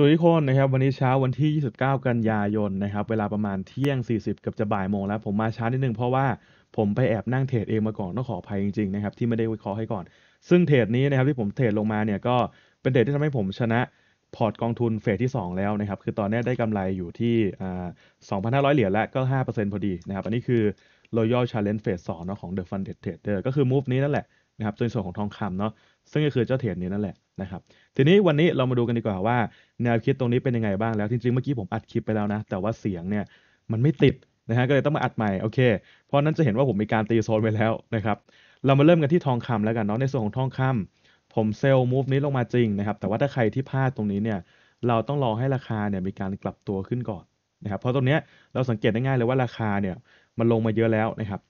สวัสดีทุกคนนะครับวันนี้เช้าวันที่ 29 กันยายนนะครับเวลาประมาณเที่ยง 40เกับจะบ่ายโมงแล้ว ผมมาช้านิดนึงเพราะว่าผมไปแอบนั่งเทรดเองมาก่อนต้องขออภัยจริงๆนะครับที่ไม่ได้วิเคราะห์ให้ก่อน ซึ่งเทรดนี้นะครับที่ผมเทรดลงมาเนี่ยก็เป็นเทรดที่ทำให้ผมชนะพอร์ตกองทุนเฟสที่ 2 แล้วนะครับคือตอนนี้ได้กำไรอยู่ที่2,500 เหรียญแล้วก็ 5%พอดีนะครับอันนี้คือ Royal Challenge Phase 2เนาะของ The Funded Trader ก็คือ move นี้นั่นแหละนะครับในส่วนของทองคำเนาะซึ่งก็คือเจ้าเทรดนี้นั่นแหละ นะครับทีนี้วันนี้เรามาดูกันดีกว่าว่า แนวคิดตรงนี้เป็นยังไงบ้างแล้วจริงๆเมื่อกี้ผมอัดคลิปไปแล้วนะ แต่ว่าเสียงเนี่ยมันไม่ติดนะฮะก็เลยต้องมาอัดใหม่โอเค เพราะนั้นจะเห็นว่าผมมีการตีโซนไปแล้วนะครับเรามาเริ่มกันที่ทองคำแล้วกันเนาะในส่วนของทองคำผมเซลล์มูฟนี้ลงมาจริงนะครับแต่ว่าถ้าใครที่พลาดตรงนี้เนี่ยเราต้องรอให้ราคาเนี่ยมีการกลับตัวขึ้นก่อนนะครับเพราะตรงเนี้ยเราสังเกตได้ง่ายเลยว่าราคาเนี่ยมันลงมาเยอะแล้วนะครับ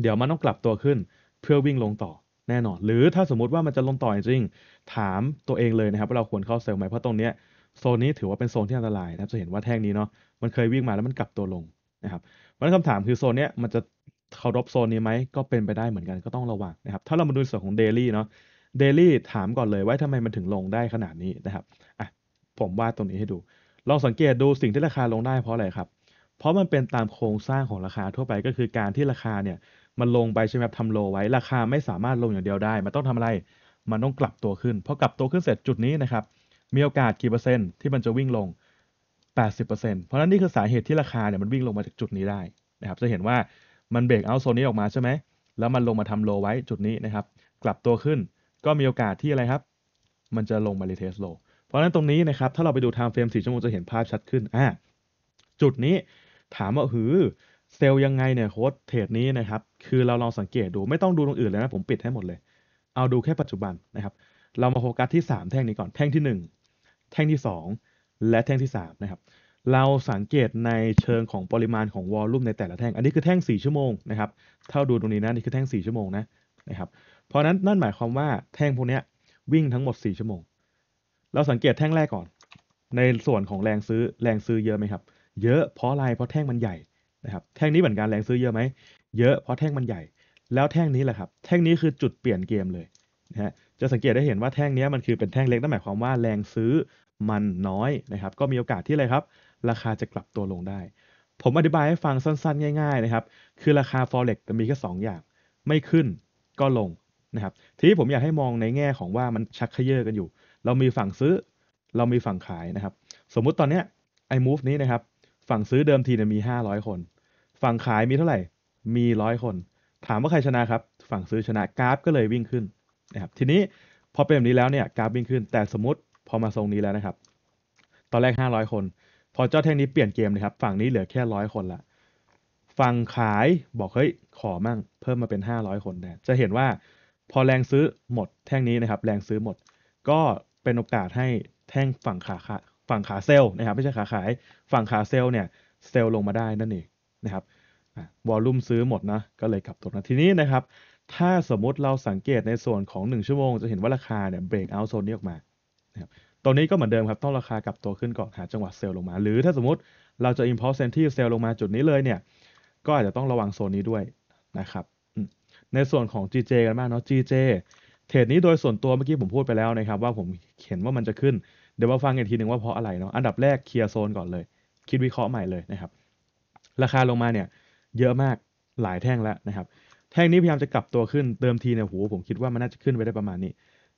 เดี๋ยวมันต้องกลับตัวขึ้นเพื่อวิ่งลงต่อ แน่นอน หรือถ้าสมมุติว่ามันจะลงต่อจริง ถามตัวเองเลยนะครับว่าเราควรเข้าเซลล์ไหมเพราะตรงเนี้ยโซนนี้ถือว่าเป็นโซนที่อันตรายนะครับจะเห็นว่าแท่งนี้เนาะมันเคยวิ่งมาแล้วมันกลับตัวลงนะครับเพราะฉะนั้คำถามคือโซนเนี้ยมันจะเคารพโซนนี้ไหมก็เป็นไปได้เหมือนกันก็ต้องระวังนะครับถ้าเรามาดูส่วนของเดลี่เนาะเดลี่ถามก่อนเลยว่าทำไมมันถึงลงได้ขนาดนี้นะครับอะผมวาดตรงนี้ให้ดูลองสังเกตดูสิ่งที่ราคาลงได้เพราะอะไรครับ เพราะมันเป็นตามโครงสร้างของราคาทั่วไปก็คือการที่ราคาเนี่ย มันลงไปใช่ไหมครับทำ low ไว้ราคาไม่สามารถลงอย่างเดียวได้ มันต้องทำอะไร มันต้องกลับตัวขึ้นพอกลับตัวขึ้นเสร็จจุดนี้นะครับมีโอกาสกี่เปอร์เซ็นต์ที่มันจะวิ่งลง 80%เพราะฉะนั้นนี่คือสาเหตุที่ราคาเนี่ยมันวิ่งลงมาจากจุดนี้ได้นะครับจะเห็นว่ามันเบรกเอาโซนนี้ออกมาใช่ไหมแล้วมันลงมาทำ low ไว้จุดนี้นะครับกลับตัวขึ้นก็มีโอกาสที่อะไรครับ มันจะลงมา retest lowเพราะฉะนั้นตรงนี้นะครับ ถ้าเราไปดู time frame 4ชั่วโมงจะเห็นภาพชัดขึ้นอ่าจุดนี้ถามว่าหือ เซลล์ยังไงเนี่ยโค้ดเทรดนี้นะครับ คือเราลองสังเกตดูไม่ต้องดูตรงอื่นเลยนะผมปิดให้หมดเลย เอาดูแค่ปัจจุบันนะครับ เรามาโฟกัสที่ 3 แท่งนี้ก่อนแท่งที่ 1 แท่งที่ 2 และแท่งที่ 3 นะครับ เราสังเกตในเชิงของปริมาณของวอลลุ่มในแต่ละแท่ง อันนี้คือแท่ง 4 ชั่วโมงนะครับถ้าดูตรงนี้นะนี่คือแท่ง 4 ชั่วโมงนะนะครับ เพราะนั้นนั่นหมายความว่าแท่งพวกนี้วิ่งทั้งหมด 4 ชั่วโมง เราสังเกตแท่งแรกก่อน ในส่วนของแรงซื้อแรงซื้อเยอะไหมครับ เยอะเพราะอะไรเพราะแท่งมันใหญ่ นะครับแท่งนี้เหมือนกันแรงซื้อเยอะไหมเยอะเพราะแท่งมันใหญ่ แล้วแท่งนี้แหละครับแท่งนี้คือจุดเปลี่ยนเกมเลยนะฮะจะสังเกตได้เห็นว่าแท่งนี้มันคือเป็นแท่งเล็กนั่นหมายความว่าแรงซื้อมันน้อยนะครับ ก็มีโอกาสที่อะไรครับ ราคาจะกลับตัวลงได้ ผมอธิบายให้ฟังสั้น ๆ ง่าย ๆ นะครับ คือราคา forex จะมีแค่2อย่าง ไม่ขึ้นก็ลงนะครับ ทีนี้ผมอยากให้มองในแง่ของว่ามันชักเขยื้อกันอยู่ เรามีฝั่งซื้อ เรามีฝั่งขายนะครับ สมมุติตอนเนี้ยไอ้ move นี้นะครับ ฝั่งซื้อเดิมทีเนี่ยมี 500 คน ฝั่งขายมีเท่าไหร่ มีร้อยคน ถามว่าใครชนะครับ ฝั่งซื้อชนะกราฟก็เลยวิ่งขึ้นนะครับ ทีนี้พอเป็นแบบนี้แล้วเนี่ยกราฟวิ่งขึ้น แต่สมมติพอมาทรงนี้แล้วนะครับ ตอนแรก 500 คน พอเจ้าแท่งนี้เปลี่ยนเกมนะครับ ฝั่งนี้เหลือแค่ร้อยคนละ ฝั่งขายบอกเฮ้ยขอมั่ง เพิ่มมาเป็น 500 คนแทนจะเห็นว่าพอแรงซื้อหมดแท่งนี้นะครับ แรงซื้อหมด ก็เป็นโอกาสให้แท่งฝั่งขาขาฝั่งขาเซลล์นะครับ ไม่ใช่ขาขาย ฝั่งขาเซลล์เนี่ยเซลล์ลงมาได้นั่นเองนะครับ วอลลุ่มซื้อหมดนะ ก็เลยกลับตัวนะทีนี้นะครับ ถ้าสมมุติเราสังเกตในส่วนของ 1 ชั่วโมง จะเห็นว่าราคาเนี่ยเบรกเอาโซนนี้ออกมานะครับตรงนี้ก็เหมือนเดิมครับ ต้องราคากลับตัวขึ้นก่อนหาจังหวะเซลล์ลงมา หรือถ้าสมมติเราจะ impulse sentiment เซลล์ลงมาจุดนี้เลยเนี่ย ก็อาจจะต้องระวังโซนนี้ด้วยนะครับในส่วนของ GJ กันบ้างเนาะ GJ เทรดนี้โดยส่วนตัวเมื่อกี้ผมพูดไปแล้วนะครับ ว่าผมเห็นว่ามันจะขึ้น เดี๋ยวมาฟังอีกทีหนึ่งว่าเพราะอะไรเนาะอันดับแรกเคลียร์โซนก่อนเลย คิดวิเคราะห์ใหม่เลยนะครับ ราคาลงมาเนี่ย เยอะมากหลายแท่งแล้วนะครับ แท่งนี้พยายามจะกลับตัวขึ้นเติมทีเนี่ยโหผมคิดว่ามันน่าจะขึ้นไปได้ประมาณนี้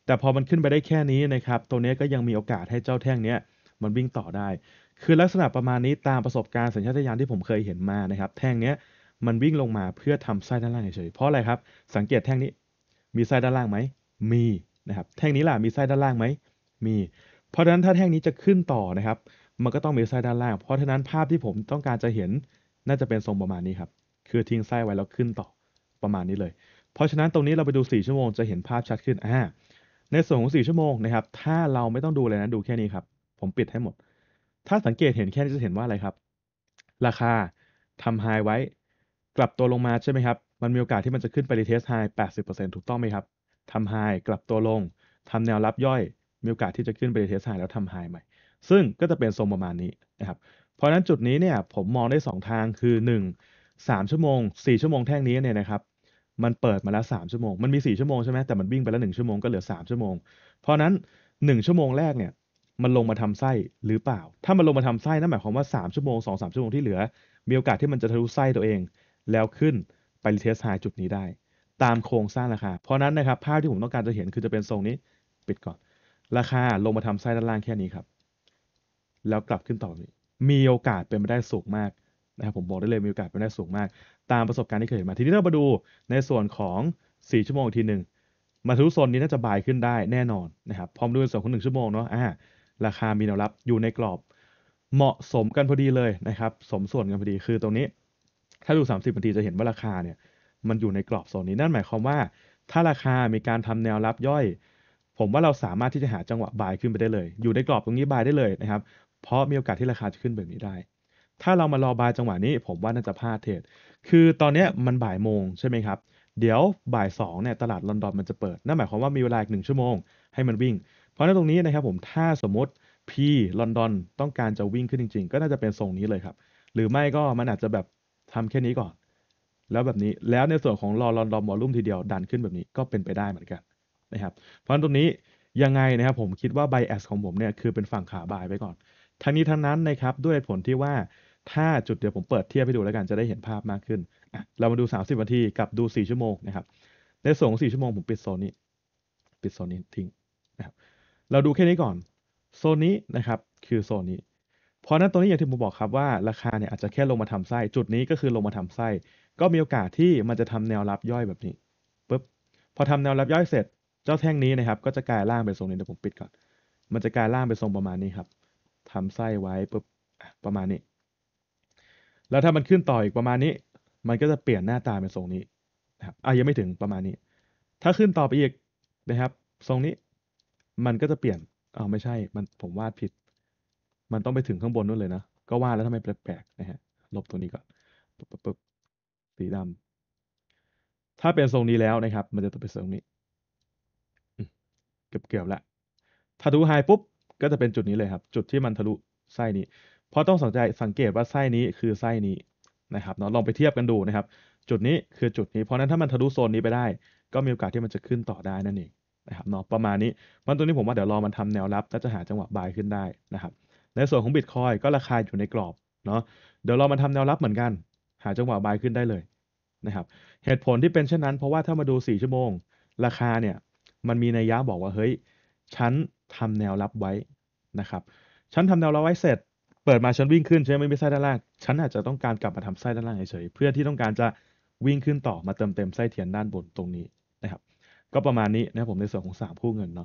แต่พอมันขึ้นไปได้แค่นี้นะครับ ตัวนี้ก็ยังมีโอกาสให้เจ้าแท่งเนี้ยมันวิ่งต่อได้ คือลักษณะประมาณนี้ตามประสบการณ์สัญชาตญาณที่ผมเคยเห็นมานะครับ แท่งเนี้ยมันวิ่งลงมาเพื่อทำไส้ด้านล่างเฉยๆเพราะอะไรครับ สังเกตแท่งนี้ มีไส้ด้านล่างไหม มีนะครับ แท่งนี้ล่ะมีไส้ด้านล่างไหม มี เพราะฉะนั้นถ้าแท่งนี้จะขึ้นต่อนะครับ มันก็ต้องมีไส้ด้านล่าง เพราะฉะนั้นภาพที่ผมต้องการจะเห็น น่าจะเป็นทรงประมาณนี้ครับ คือทิ้งไส้ไว้แล้วขึ้นต่อประมาณนี้เลย เพราะฉะนั้นตรงนี้เราไปดู 4 ชั่วโมงจะเห็นภาพชัดขึ้นอ่าในส่วนของ 4 ชั่วโมงนะครับ ถ้าเราไม่ต้องดูเลยนะดูแค่นี้ครับ ผมปิดให้หมด ถ้าสังเกตเห็นแค่นี้จะเห็นว่าอะไรครับ ราคาทำ high ไว้ กลับตัวลงมาใช่ไหมครับ มันมีโอกาสที่มันจะขึ้นไป retest high 80%ถูกต้องไหมครับทำ high กลับตัวลงทำแนวรับย่อย มีโอกาสที่จะขึ้นไป retest high แล้วทำ high ใหม่ ซึ่งก็จะเป็นทรงประมาณนี้นะครับ เพราะฉะนั้นจุดนี้เนี่ยผมมองได้ 2 ทางคือ 1 3 ชั่วโมง 4 ชั่วโมงแท่งนี้เนี่ยนะครับมันเปิดมาแล้ว 3 ชั่วโมง มันมี 4 ชั่วโมงใช่ไหมแต่มันวิ่งไปแล้ว 1 ชั่วโมงก็เหลือ 3 ชั่วโมง เพราะนั้น 1 ชั่วโมงแรกเนี่ยมันลงมาทำไส้หรือเปล่า ถ้ามันลงมาทำไส้นั่นหมายความว่า 3 ชั่วโมง 2-3 ชั่วโมงที่เหลือ มีโอกาสที่มันจะทะลุไส้ตัวเอง แล้วขึ้นไป retest high จุดนี้ได้ ตามโครงสร้างราคา เพราะนั้นนะครับภาพที่ผมต้องการจะเห็นคือจะเป็นทรงนี้ปิดก่อน ราคาลงมาทำไส้ด้านล่างแค่นี้ครับ แล้วกลับขึ้นต่อนี้ มีโอกาสเป็นไปได้สูงมากนะครับผมบอกได้เลยมีโอกาสเป็นไปได้สูงมาก ตามประสบการณ์ที่เคยเห็นมาทีนี้เรามาดูในส่วนของ 4 ชั่วโมงอีกทีหนึ่งมาทะลุโซนนี้น่าจะบายขึ้นได้แน่นอนนะครับพร้อมดูในส่วนของ1ชั่วโมงเนาะอ่าราคามีแนวรับอยู่ในกรอบ เหมาะสมกันพอดีเลยนะครับ สมส่วนกันพอดีคือตรงนี้ ถ้าดู 30นาทีจะเห็นว่าราคาเนี่ยมันอยู่ในกรอบโซนนี้นั่นหมายความว่า ถ้าราคามีการทำแนวรับย่อย ผมว่าเราสามารถที่จะหาจังหวะบายขึ้นไปได้เลย อยู่ในกรอบตรงนี้บายได้เลยนะครับ เพราะมีโอกาสที่ราคาจะขึ้นแบบนี้ได้ ถ้าเรามารอบายจังหวะนี้ ผมว่าน่าจะพลาดเทรดคือตอนนี้มันบ่ายโมงใช่ไหมครับเดี๋ยวบ่ายสองเนี่ยตลาดลอนดอนมันจะเปิด นั่นหมายความว่ามีเวลาอีกหนึ่งชั่วโมงให้มันวิ่ง เพราะฉะนั้นตรงนี้นะครับผมถ้าสมมติ P ลอนดอนต้องการจะวิ่งขึ้นจริง ๆ ก็น่าจะเป็นทรงนี้เลยครับ หรือไม่ก็มันอาจจะแบบทำแค่นี้ก่อน แล้วแบบนี้แล้วในส่วนของรอลอนดอนวอลลุ่มทีเดียวดันขึ้นแบบนี้ก็เป็นไปได้เหมือนกัน นะครับ เพราะฉะนั้นตรงนี้ยังไงนะครับผมคิดว่าไบแอสของผมเนี่ยคือเป็นฝั่งขาบายไปก่อน ทั้งนี้ทั้งนั้นนะครับด้วยผลที่ว่าถ้าจุดเดียวผมเปิดเทียบให้ดูแล้วกันจะได้เห็นภาพมากขึ้น เรามาดู 30นาทีกับดู 4 ชั่วโมงนะครับ ในส่วนของ4ชั่วโมงผมปิดโซนนี้ ปิดโซนนี้ทิ้งนะครับ เราดูแค่นี้ก่อน โซนนี้นะครับคือโซนนี้ เพราะฉะนั้นตรงนี้อย่างที่ผมบอกครับว่าราคาเนี่ยอาจจะแค่ลงมาทำไส้ จุดนี้ก็คือลงมาทำไส้ ก็มีโอกาสที่มันจะทำแนวรับย่อยแบบนี้ปุ๊บ พอทำแนวรับย่อยเสร็จ เจ้าแท่งนี้นะครับ ก็จะกลายร่างเป็นทรงนี้เดี๋ยวผมปิดก่อน มันจะกลายร่างเป็นทรงประมาณนี้ครับทำไส้ไว้ปุ๊บประมาณนี้ แล้วถ้ามันขึ้นต่ออีกประมาณนี้ มันก็จะเปลี่ยนหน้าตาเป็นทรงนี้นะครับอะยังไม่ถึงประมาณนี้ ถ้าขึ้นต่อไปอีกนะครับ ทรงนี้ มันก็จะเปลี่ยนอ้าวไม่ใช่ มันผมวาดผิด มันต้องไปถึงข้างบนนู่นเลยนะ ก็วาดแล้วทำไมแปลกๆนะฮะ ลบตรงนี้ก่อนปึ๊บปึ๊บปึ๊บสีดำถ้าเป็นทรงนี้แล้วนะครับ มันจะต้องเป็นทรงนี้ กือบเกือบละถ้าทะลุไฮปุ๊บก็จะเป็นจุดนี้เลยครับ จุดที่มันทะลุไส้นี้ เพราะต้องสนใจสังเกตว่าไส้นี้คือไส้นี้นะครับเนาะลองไปเทียบกันดูนะครับ จุดนี้คือจุดนี้เพราะนั้นถ้ามันทะลุโซนนี้ไปได้ ก็มีโอกาสที่มันจะขึ้นต่อได้นั่นเองนะครับเนาะประมาณนี้มันตัวนี้ผมว่าเดี๋ยวรอมันทำแนวรับก็จะหาจังหวะบายขึ้นได้นะครับ ในส่วนของบิตคอยก็ราคาอยู่ในกรอบเนาะเดี๋ยวรอมันทำแนวรับเหมือนกัน หาจังหวะบายขึ้นได้เลยนะครับ เหตุผลที่เป็นเช่นนั้น เพราะว่าถ้ามาดู 4 ชั่วโมง ราคาเนี่ย มันมีนัยยะบอกว่าเฮ้ยฉันทำแนวรับไว้นะครับฉันทำแนวรับไว้เสร็จ เปิดมาฉันวิ่งขึ้นใช่ไหมไม่มีไส้ด้านล่างฉันอาจจะต้องการกลับมาทำไส้ด้านล่างเฉยๆเพื่อที่ต้องการจะวิ่งขึ้นต่อมาเติมเต็มไส้เทียนด้านบนตรงนี้นะครับ ก็ประมาณนี้นะผมในส่วนของ 3 คู่เงินเนาะ